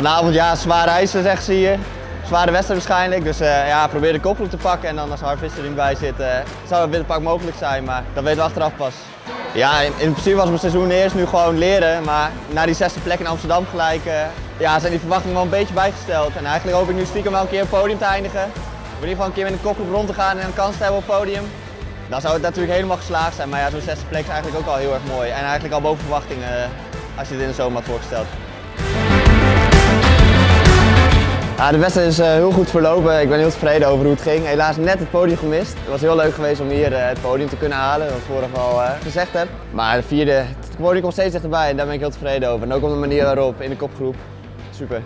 Vanavond ja, zware eisen zegt ze hier. Zware wedstrijd waarschijnlijk, dus uh, ja, probeer de kopgroep te pakken en dan als Harvester erbij zit, uh, zou het winterpak mogelijk zijn, maar dat weten we achteraf pas. Ja, in, in, principe was mijn seizoen eerst nu gewoon leren, maar na die zesde plek in Amsterdam gelijk uh, ja, zijn die verwachtingen wel een beetje bijgesteld. En eigenlijk hoop ik nu stiekem wel een keer op podium te eindigen. In ieder geval een keer met een kopgroep rond te gaan en een kans te hebben op het podium. Dan zou het natuurlijk helemaal geslaagd zijn, maar ja, zo'n zesde plek is eigenlijk ook al heel erg mooi. En eigenlijk al boven verwachtingen als je het in de zomer had voorgesteld. De wedstrijd is uh, heel goed verlopen. Ik ben heel tevreden over hoe het ging. Helaas net het podium gemist. Het was heel leuk geweest om hier uh, het podium te kunnen halen, wat ik vorig al uh, gezegd heb. Maar de vierde, het podium komt steeds dichterbij en daar ben ik heel tevreden over. En ook op de manier waarop in de kopgroep. Super.